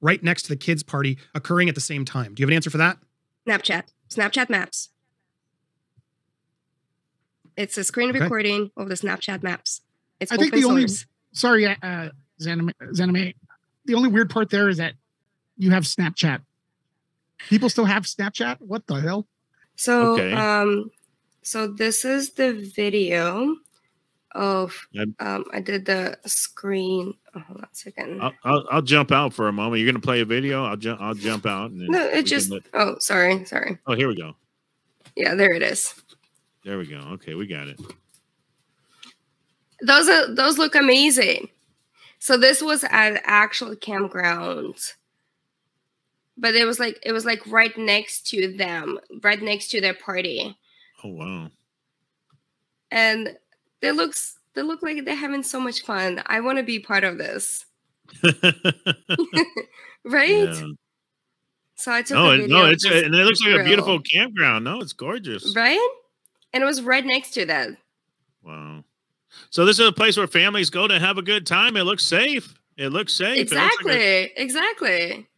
right next to the kids' party occurring at the same time? Do you have an answer for that? Snapchat. Snapchat maps. It's a screen Okay. recording of the Snapchat maps. It's I think open the only sorry, uh, Zanime, Zanime, the only weird part there is that you have Snapchat. People still have Snapchat. What the hell? So, Okay. um, so this is the video of. Um, I did the screen. Oh, hold on a second. I'll, I'll, I'll jump out for a moment. You're gonna play a video. I'll jump. I'll jump out. And no, it just. let- Oh, sorry, sorry. oh, here we go. Yeah, there it is. There we go. Okay, we got it. Those are those look amazing. So this was at actual campground. But it was like it was like right next to them, right next to their party. Oh wow. And they looks they look like they're having so much fun. I want to be part of this. right? Yeah. So I took No, a video no, it's and it looks like a beautiful campground. No, it's gorgeous. Right? And it was right next to that. Wow. So this is a place where families go to have a good time. It looks safe. It looks safe. It looks like Exactly. a- exactly.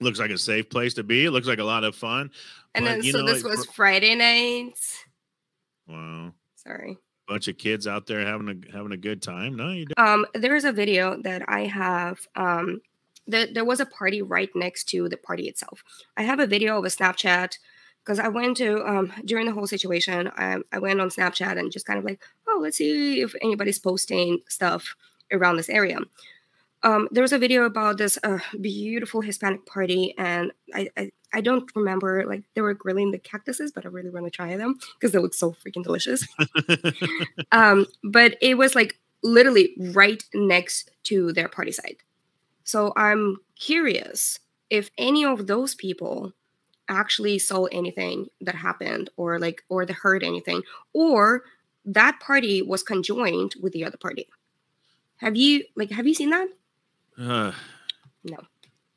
looks like a safe place to be. It looks like a lot of fun. And But, then so know, this like, was Friday night. Wow. Sorry. Bunch of kids out there having a having a good time. No, you don't. Um, there is a video that I have. Um, there, there was a party right next to the party itself. I have a video of a Snapchat because I went to um, during the whole situation. I, I went on Snapchat and just kind of like, oh, let's see if anybody's posting stuff around this area. Um, there was a video about this uh, beautiful Hispanic party, and I, I I don't remember like they were grilling the cactuses, but I really want to try them because they look so freaking delicious. Um but it was like literally right next to their party site. So i'm curious if any of those people actually saw anything that happened or like or they heard anything or that party was conjoined with the other party. Have you like have you seen that Uh, No.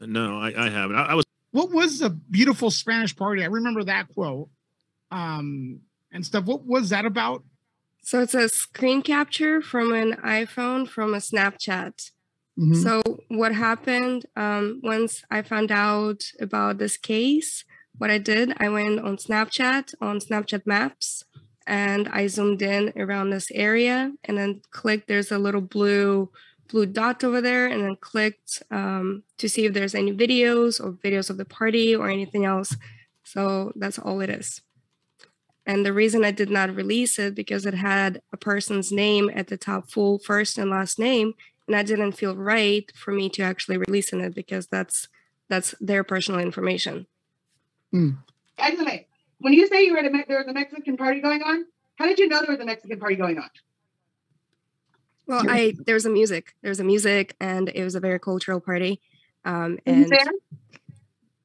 No, I, I haven't. I, I was What was the beautiful Spanish party? I remember that quote um, and stuff. What was that about? so it's a screen capture from an iphone from a snapchat Mhm. So what happened um, once I found out about this case? What I did, I went on Snapchat on Snapchat Maps, and I zoomed in around this area, and then clicked. There's a little blue blue dot over there, and then clicked um, to see if there's any videos or videos of the party or anything else. So that's all it is. And the reason I did not release it because it had a person's name at the top, full first and last name, and I didn't feel right for me to actually release in it because that's that's their personal information. Excellent. When you say you were at a there was a Mexican party going on, how did you know there was a Mexican party going on? Well, I there was a music, there was a music, and it was a very cultural party. Um, and?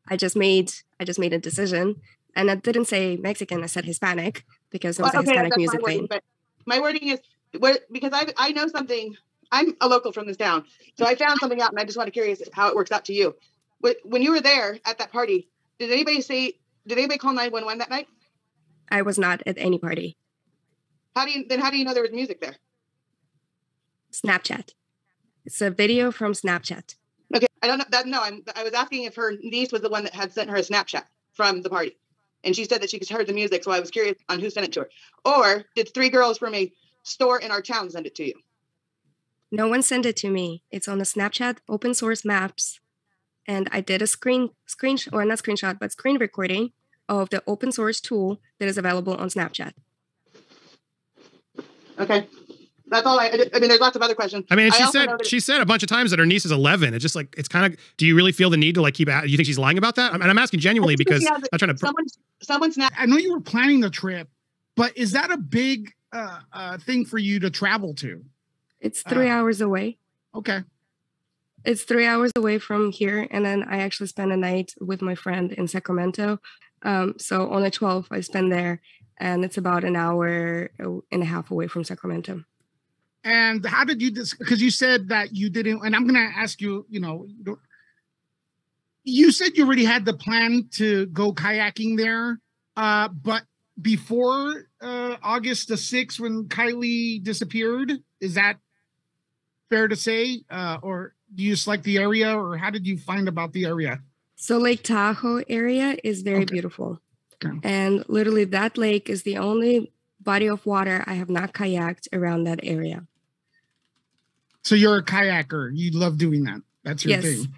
I just made I just made a decision, and I didn't say Mexican, I said Hispanic because it was Well, a Hispanic that's my music wording, thing. but my wording is what because I I know something. I'm a local from this town, so I found something out, and I just want to curious how it works out to you. When you were there at that party, did anybody say? Did anybody call nine one one that night? I was not at any party. How do you then? How do you know there was music there? Snapchat. It's a video from Snapchat. Okay, I don't know that. No, I'm. I was asking if her niece was the one that had sent her a Snapchat from the party, and she said that she heard the music. So I was curious on who sent it to her, or did three girls from a store in our town send it to you? No one sent it to me. It's on the Snapchat open source maps. And I did a screen screen or not screenshot, but screen recording of the open source tool that is available on Snapchat. Okay, that's all. I, I mean, there's lots of other questions. I mean, and I she said she said a bunch of times that her niece is 11. It's just like it's kind of. Do you really feel the need to like keep? at- Do you think she's lying about that? And I'm asking genuinely because she I'm trying to. Someone's, someone snap. I know you were planning the trip, but is that a big uh, uh, thing for you to travel to? It's three Uh, hours away. Okay. It's three hours away from here. And then I actually spent a night with my friend in Sacramento. Um, so on the 12th, I spent there, and it's about an hour and a half away from Sacramento. And how did you dis because you said that you didn't and I'm gonna ask you, you know, you said you already had the plan to go kayaking there, uh, but before uh August the 6th when Kiely disappeared, is that fair to say? Uh or do you like the area, or how did you find about the area? So Lake Tahoe area is very Okay. beautiful. Okay. And literally that lake is the only body of water I have not kayaked around that area. So you're a kayaker. You love doing that. That's your Yes. thing.